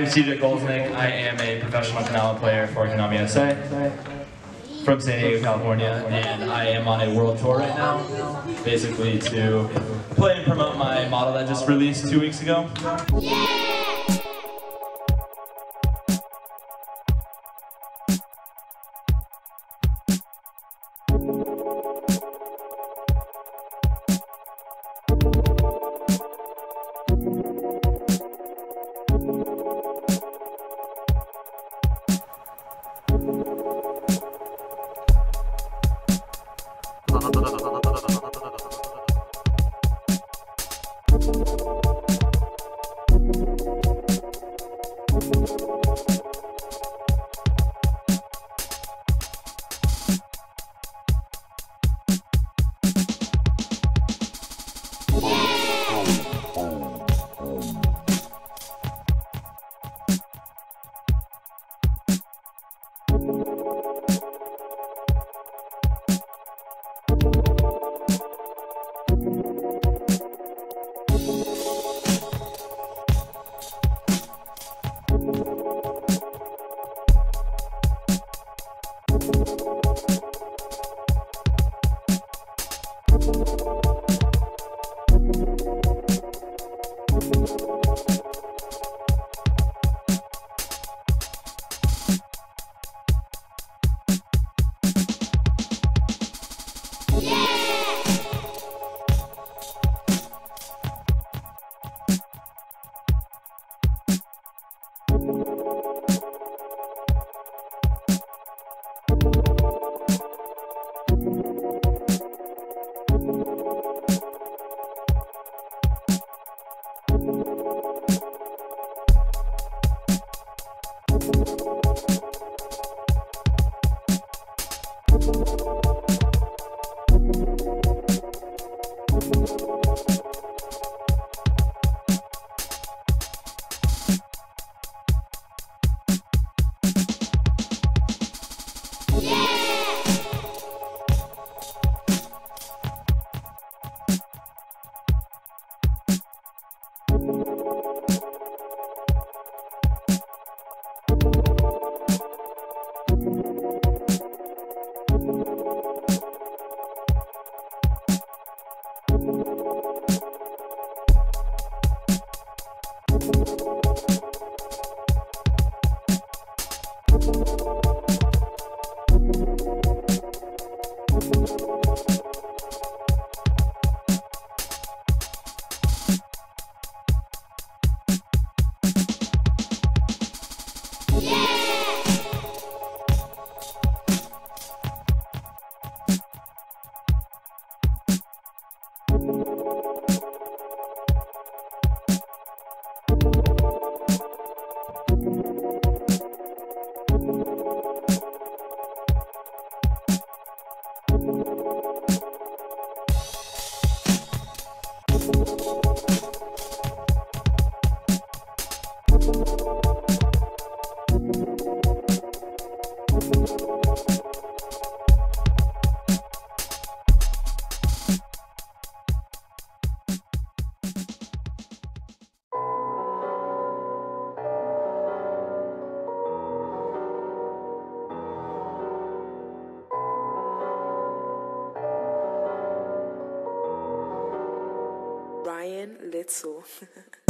I'm TJ Kolesnik. I am a professional kendama player for Kendama USA from San Diego, California, and I am on a world tour right now, basically to play and promote my model that just released two weeks ago. Ha ha ha ha. Ryan Litzel.